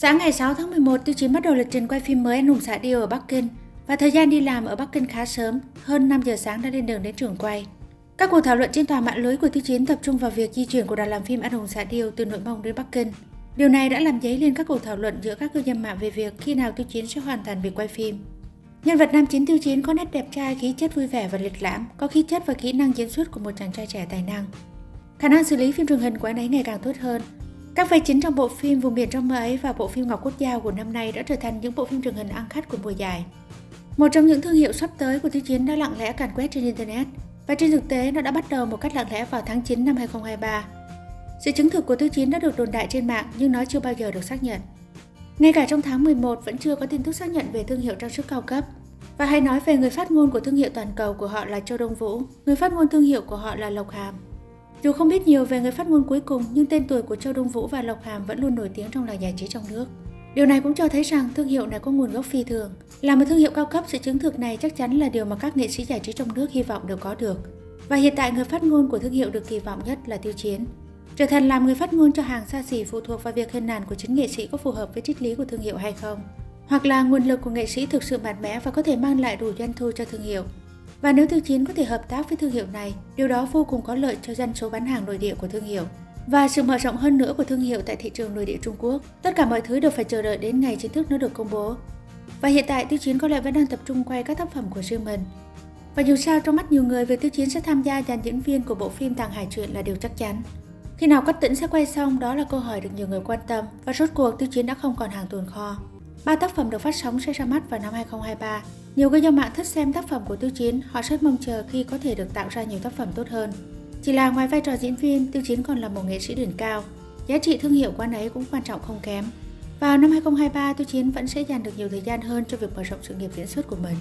Sáng ngày 6 tháng 11, Tiêu Chiến bắt đầu lịch trình quay phim mới Anh hùng xã điêu ở Bắc Kinh và thời gian đi làm ở Bắc Kinh khá sớm, hơn 5 giờ sáng đã lên đường đến trường quay. Các cuộc thảo luận trên tòa mạng lưới của Tiêu Chiến tập trung vào việc di chuyển của đoàn làm phim Anh hùng xã điêu từ Nội Mông đến Bắc Kinh. Điều này đã làm dấy lên các cuộc thảo luận giữa các cư dân mạng về việc khi nào Tiêu Chiến sẽ hoàn thành việc quay phim. Nhân vật nam chính Tiêu Chiến có nét đẹp trai, khí chất vui vẻ và lịch lãm, có khí chất và kỹ năng diễn xuất của một chàng trai trẻ tài năng. Khả năng xử lý phim truyền hình của anh ấy ngày càng tốt hơn, các vai chính trong bộ phim Vùng biển trong mơ ấy và bộ phim Ngọc Cốt Giao của năm nay đã trở thành những bộ phim truyền hình ăn khách của mùa dài. Một trong những thương hiệu sắp tới của Tiêu Chiến đã lặng lẽ càn quét trên Internet và trên thực tế nó đã bắt đầu một cách lặng lẽ vào tháng 9 năm 2023. Sự chứng thực của Tiêu Chiến đã được đồn đại trên mạng nhưng nó chưa bao giờ được xác nhận. Ngay cả trong tháng 11 vẫn chưa có tin tức xác nhận về thương hiệu trang sức cao cấp. Và hãy nói về người phát ngôn của thương hiệu toàn cầu của họ là Châu Đông Vũ, người phát ngôn thương hiệu của họ là Lộc Hàm. Dù không biết nhiều về người phát ngôn cuối cùng, nhưng tên tuổi của Châu Đông Vũ và Lộc Hàm vẫn luôn nổi tiếng trong làng giải trí trong nước. Điều này cũng cho thấy rằng thương hiệu này có nguồn gốc phi thường. Là một thương hiệu cao cấp, sự chứng thực này chắc chắn là điều mà các nghệ sĩ giải trí trong nước hy vọng được có được. Và hiện tại người phát ngôn của thương hiệu được kỳ vọng nhất là Tiêu Chiến. Trở thành làm người phát ngôn cho hàng xa xỉ phụ thuộc vào việc hình ảnh của chính nghệ sĩ có phù hợp với triết lý của thương hiệu hay không. Hoặc là nguồn lực của nghệ sĩ thực sự mạnh mẽ và có thể mang lại đủ doanh thu cho thương hiệu. Và nếu Tiêu Chín có thể hợp tác với thương hiệu này, điều đó vô cùng có lợi cho dân số bán hàng nội địa của thương hiệu và sự mở rộng hơn nữa của thương hiệu tại thị trường nội địa Trung Quốc. Tất cả mọi thứ đều phải chờ đợi đến ngày chính thức nó được công bố. Và hiện tại Tiêu Chiến có lẽ vẫn đang tập trung quay các tác phẩm của riêng mình. Và dù sao trong mắt nhiều người việc Tiêu Chiến sẽ tham gia dàn diễn viên của bộ phim Tàng Hải Truyện là điều chắc chắn. Khi nào Quách Tĩnh sẽ quay xong đó là câu hỏi được nhiều người quan tâm và rốt cuộc Tiêu Chiến đã không còn hàng tồn kho. Ba tác phẩm được phát sóng sẽ ra mắt vào năm 2023. Nhiều người dân mạng thích xem tác phẩm của Tiêu Chiến, họ rất mong chờ khi có thể được tạo ra nhiều tác phẩm tốt hơn. Chỉ là ngoài vai trò diễn viên, Tiêu Chiến còn là một nghệ sĩ đỉnh cao. Giá trị thương hiệu của anh ấy cũng quan trọng không kém. Vào năm 2023, Tiêu Chiến vẫn sẽ dành được nhiều thời gian hơn cho việc mở rộng sự nghiệp diễn xuất của mình.